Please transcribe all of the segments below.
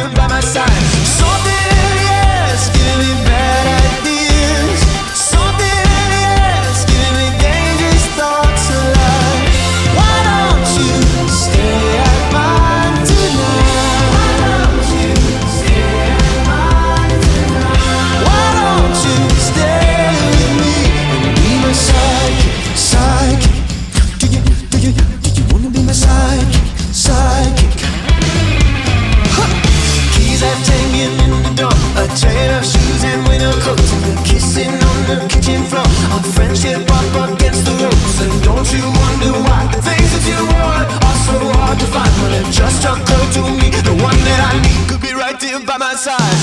you by my side. Something Side.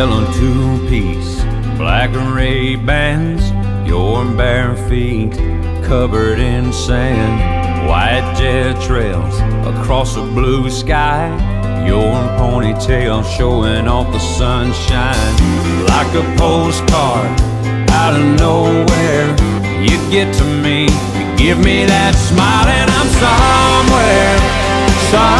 yellow two-piece, black and Ray-Bans, your bare feet covered in sand, white jet trails across a blue sky, your ponytail showing off the sunshine. Like a postcard out of nowhere. You get to me, you give me that smile And I'm somewhere, somewhere.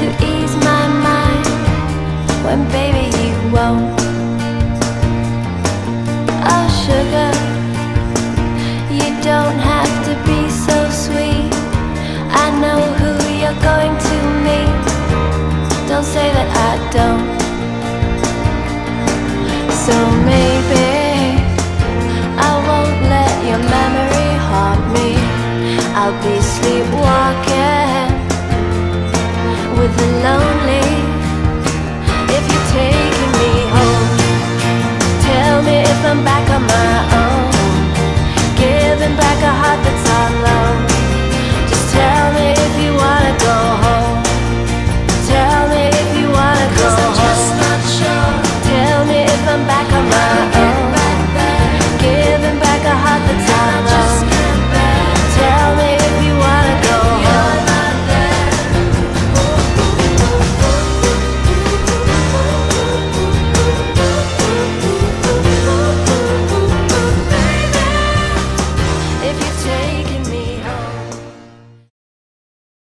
to ease my mind when baby you won't. Oh sugar, you don't have to be so sweet. I know who you're going to meet. Don't say that I don't. So maybe I won't let your memory haunt me. I'll be sleepwalking lonely.